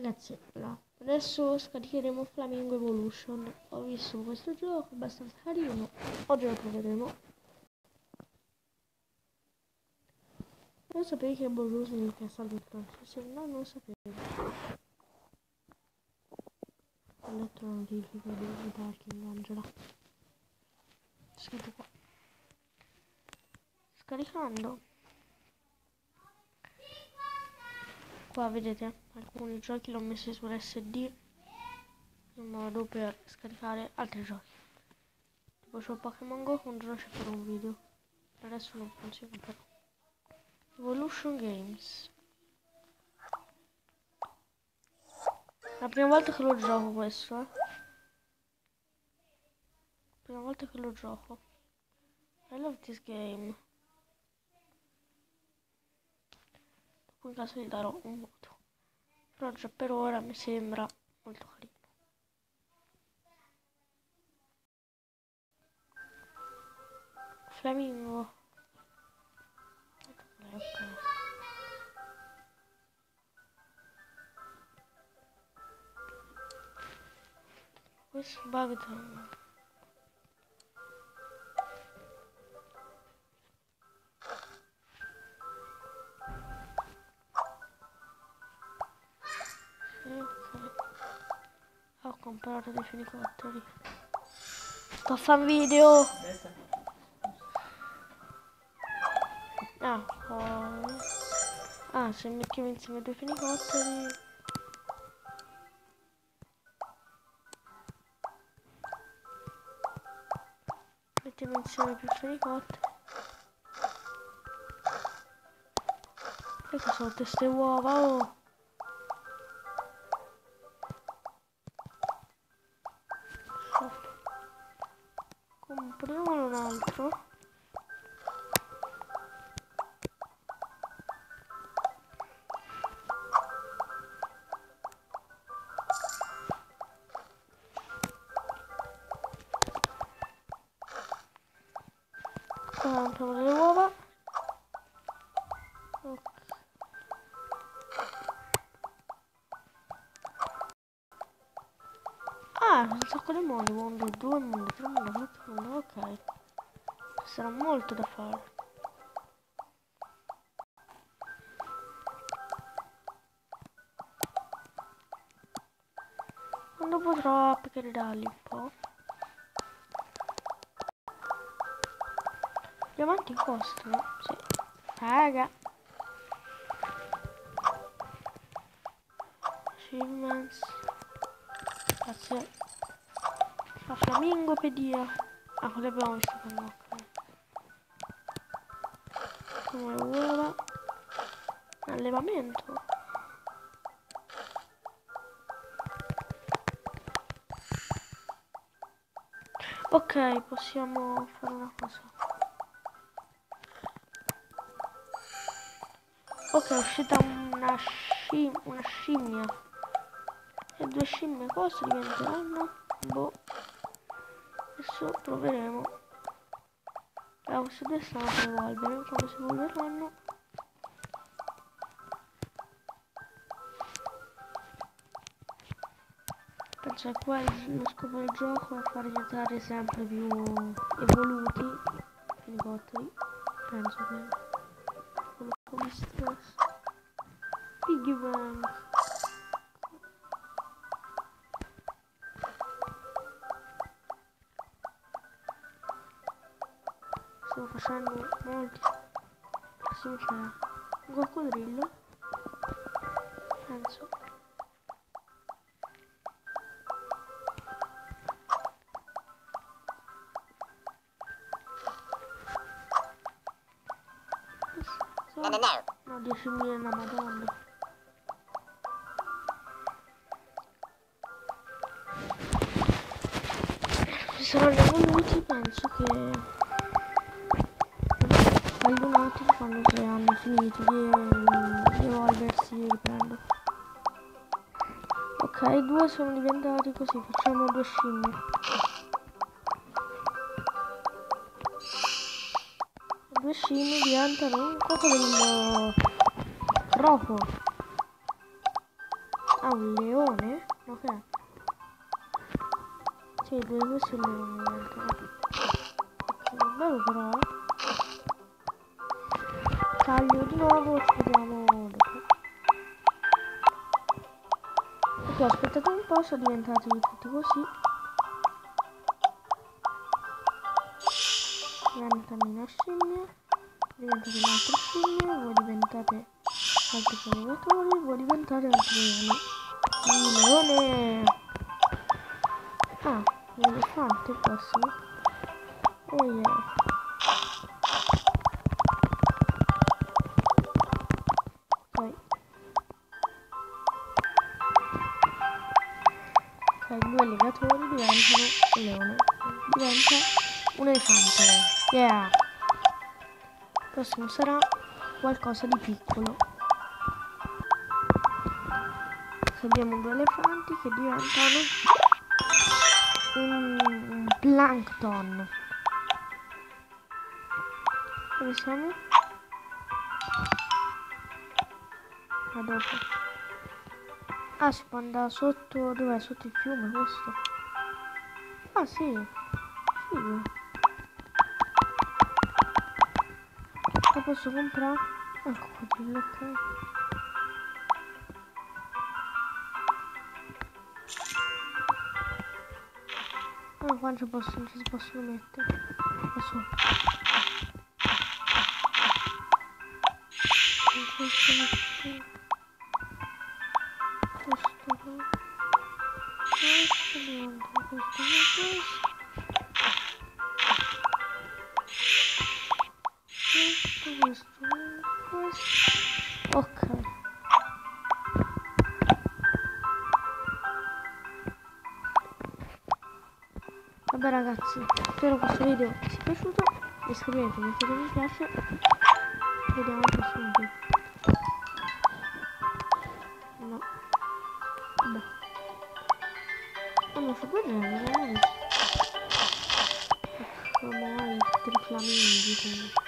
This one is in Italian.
Ragazzi, no. Adesso scaricheremo Flamingo Evolution. Ho visto questo gioco, abbastanza carino. Oggi lo proveremo. Non sapevi che il che salva il processo? No, non sapevo. Ho letto la notifica di Darking Angela. Scritto qua. Scaricando. Qua vedete alcuni giochi l'ho messi sull'SD in modo per scaricare altri giochi. Tipo su Pokémon Go un giorno ci farò un video. Adesso non funziona però. Evolution Games. La prima volta che lo gioco questo, eh. Prima volta che lo gioco. I love this game. In caso gli darò un voto. Però già per ora mi sembra molto carino. Flamingo. Ok. Questo bug Ho comprato dei fenicotteri. Sto a fare video. Ah, oh. ah, se mettiamo insieme due fenicotteri. Mettiamo insieme più fenicotteri. Queste sono teste uova, oh. Compriamolo un altro. Compriamo le uova Di mondi, mondo 2, mondo 3, mondo 4, mondo ok. Sarà molto da fare. Quando potrò upgradarli un po'? Diamanti costano? Sì. Raga. Achievements. Grazie. La flamingopedia. Ah, quello abbiamo visto prima, ok. Come uova. Allevamento. Ok, possiamo fare una cosa. Ok, è uscita una, scim una scimmia. E due scimmie cosa diventeranno? Boh. Adesso. Ah, queste due stanno per evolvere. Quando si evolveranno. Penso che qua lo scopo del gioco è far diventare sempre più evoluti i fenicotteri. Penso che quello che mi stressa. Piggy Bank. Sto facendo molti. C'è un coccodrillo. Penso. No, no, no. No, 10.000 una madonna. Si saranno evoluti, penso che ai lunatici quando saranno finiti di, di evolversi riprendo. Ok, due sono diventati così, facciamo due scimmie. Due scimmie diventano un coccodrillo rojo. Ah, un leone? È? Sì, due leone in realtà. Ok, bello però, eh. Taglio di nuovo, ci vediamo dopo. Ok, aspettate un po', sono diventati tutti così. Diventano una scimmia, diventate un'altra scimmia, voi diventate altri predatori, voi diventate altri leoni. Il leone! Ah, l'elefante il prossimo. Oh yeah. Allegatori diventano un leone. Diventa un elefante. Yeah! Il prossimo sarà qualcosa di piccolo. Abbiamo due elefanti che diventano un plankton. Dove siamo? A dopo. Ah, si può andare sotto. Dov'è? Sotto il fiume questo? Ah sì. Figo. Lo posso comprare? Il coccodrillo, ok. Ah, qua non ci posso, ci possono mettere. Qua questo. Questo Ok. Vabbè ragazzi, spero questo video vi sia piaciuto. Iscrivetevi, mettete mi piace. Vediamo il prossimo video. No. Vabbè. Hanno fatto bene, non l'ho visto. Facciamo i triflamini, quindi.